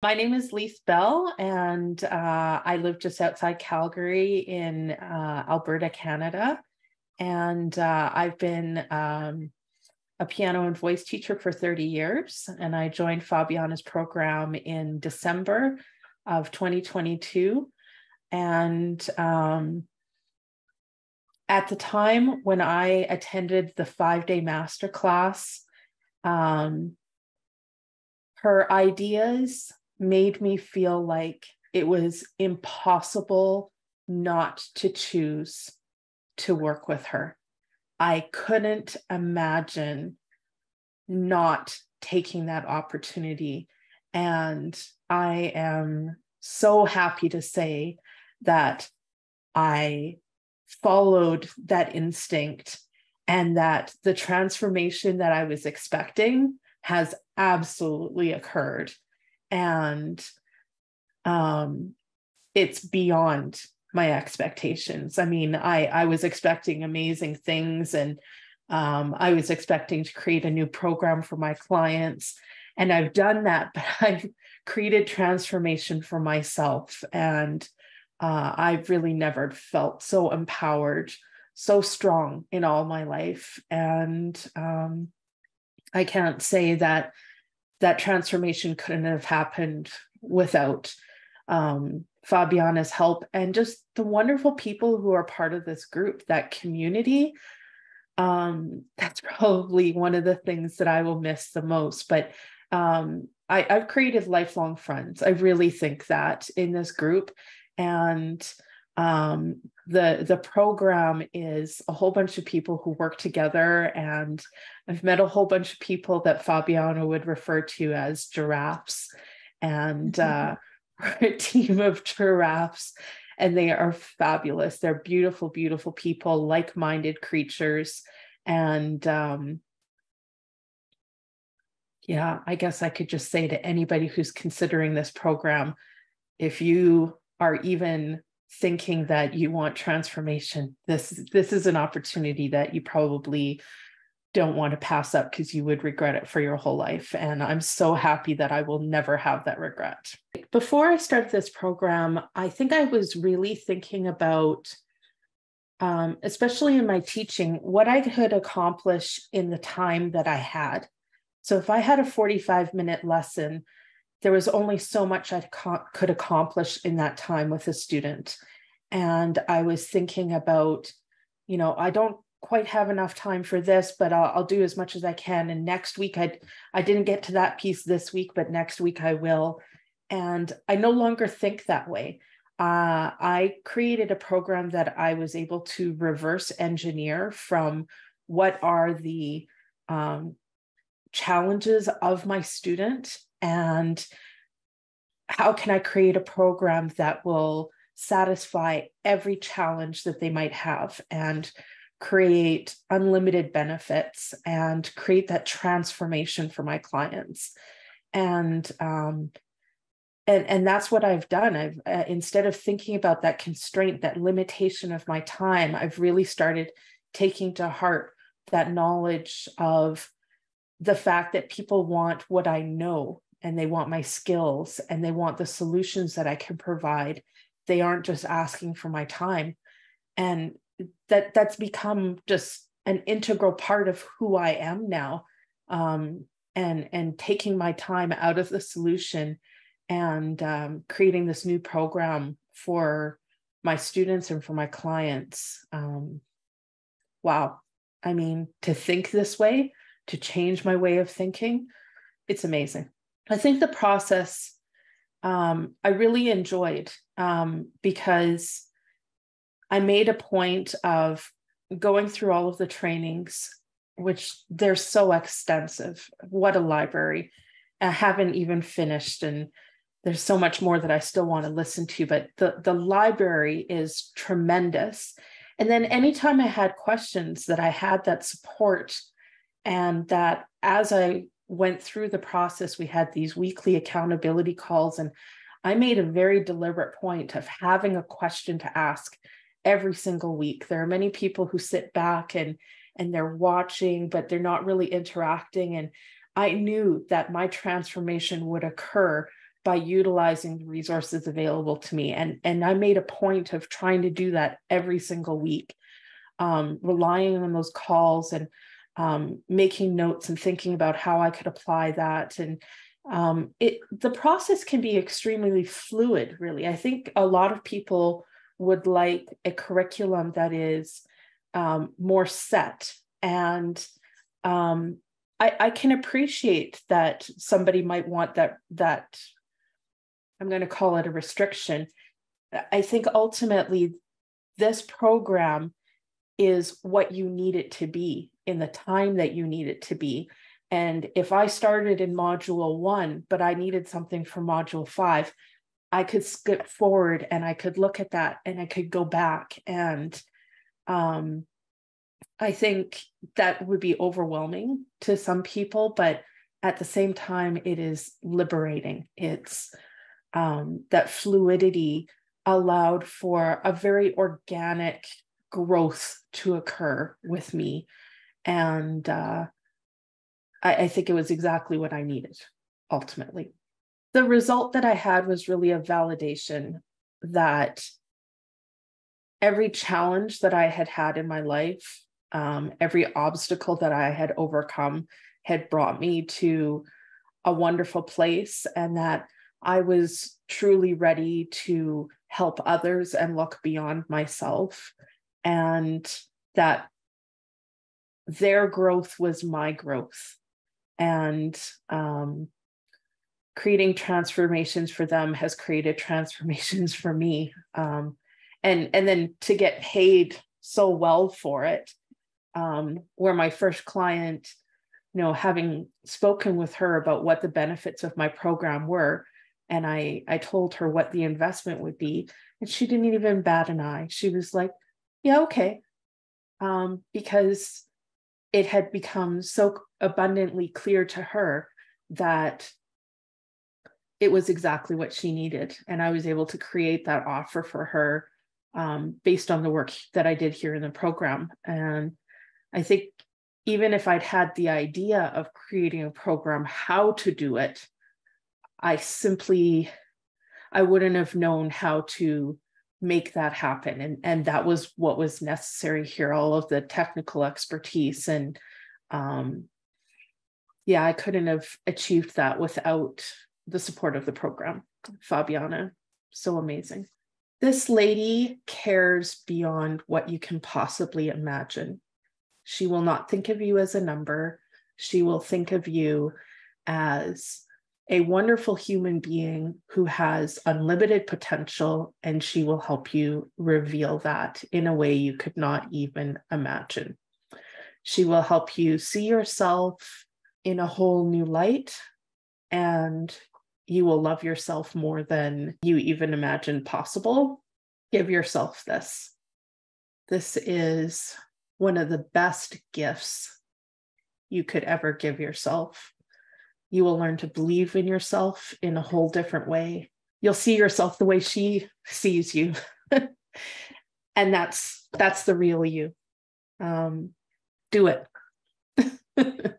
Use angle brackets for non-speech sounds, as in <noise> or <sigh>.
My name is Leith Bell, and uh, I live just outside Calgary in uh, Alberta, Canada. And uh, I've been um, a piano and voice teacher for 30 years. And I joined Fabiana's program in December of 2022. And um, at the time when I attended the five day masterclass, um, her ideas made me feel like it was impossible not to choose to work with her. I couldn't imagine not taking that opportunity. And I am so happy to say that I followed that instinct and that the transformation that I was expecting has absolutely occurred. And um, it's beyond my expectations. I mean, I I was expecting amazing things and um, I was expecting to create a new program for my clients. And I've done that, <laughs> but I've created transformation for myself. And uh, I've really never felt so empowered, so strong in all my life. And um, I can't say that that transformation couldn't have happened without um, Fabiana's help and just the wonderful people who are part of this group, that community. Um, that's <laughs> probably one of the things that I will miss the most. But um, I, I've created lifelong friends. I really think that in this group. And um, the the program is a whole bunch of people who work together and i've met a whole bunch of people that fabiana would refer to as giraffes and uh, <laughs> a team of giraffes and they are fabulous. They're beautiful beautiful people like-minded creatures and um, yeah i guess i could just say to anybody who's considering this program if you are even thinking that you want transformation. This this is an opportunity that you probably don't want to pass up because you would regret it for your whole life and i'm so happy that i will never have that regret. Before i started this program i think i was really thinking about um, especially in my teaching what i could accomplish in the time that i had. So if i had a 45 minute lesson there was only so much I could accomplish in that time with a student. And I was thinking about, you know, I don't quite have enough time for this, but I'll, I'll, do as much as I can. And next week, I I didn't get to that piece this week, but next week I will. And I no longer think that way. Uh, I created a program that I was able to reverse engineer from what are the um, challenges of my student and how can I create a program that will satisfy every challenge that they might have and create unlimited benefits and create that transformation for my clients? And um, and and that's what i've done. I've uh, instead of thinking about that constraint that limitation of my time i've really started taking to heart that knowledge of the fact that people want what i know and they want my skills and they want the solutions that I can provide. They aren't just asking for my time. And that that's become just an integral part of who I am now. Um, and and taking my time out of the solution and um, creating this new program for my students and for my clients. Um, wow. I mean, to think this way, to change my way of thinking, it's amazing. I think the process um, I really enjoyed um, because I made a point of going through all of the trainings, which they're so extensive. What a library. I haven't even finished, and there's so much more that I still want to listen to, but the, the library is tremendous. And then anytime I had questions, that I had that support, and that as I went through the process, we had these weekly accountability calls, and I made a very deliberate point of having a question to ask every single week. There are many people who sit back and and they're watching, but they're not really interacting. And I knew that my transformation would occur by utilizing the resources available to me. And, and I made a point of trying to do that every single week, um, relying on those calls and um, making notes and thinking about how I could apply that. And um, it the process can be extremely fluid, really. I think a lot of people would like a curriculum that is um, more set and um, I, I can appreciate that somebody might want that that I'm going to call it a restriction. I think ultimately this program is what you need it to be in the time that you need it to be. And if I started in module one, but I needed something for module five, I could skip forward and I could look at that and I could go back. And um, I think that would be overwhelming to some people, but at the same time, it is liberating. It's um, that fluidity allowed for a very organic growth to occur with me. And uh, I, I think it was exactly what I needed ultimately. The result that I had was really a validation that every challenge that I had had in my life, um, every obstacle that I had overcome, had brought me to a wonderful place, and that I was truly ready to help others and look beyond myself, and that their growth was my growth. And um, creating transformations for them has created transformations for me. Um, and and then to get paid so well for it um, where my first client you know having spoken with her about what the benefits of my program were and i i told her what the investment would be and she didn't even bat an eye. She was like yeah okay. Um, because it had become so abundantly clear to her that it was exactly what she needed. And I was able to create that offer for her um, based on the work that I did here in the program. And I think even if I'd had the idea of creating a program, how to do it, I simply, I wouldn't have known how to make that happen. And, and that was what was necessary here, all of the technical expertise and um, yeah, I couldn't have achieved that without the support of the program. Fabiana, so amazing. This lady cares beyond what you can possibly imagine. She will not think of you as a number. She will think of you as a wonderful human being who has unlimited potential, and she will help you reveal that in a way you could not even imagine. She will help you see yourself in a whole new light, and you will love yourself more than you even imagined possible. Give yourself this. This is one of the best gifts you could ever give yourself. You will learn to believe in yourself in a whole different way. You'll see yourself the way she sees you. <laughs> and that's that's the real you. Um, do it. <laughs>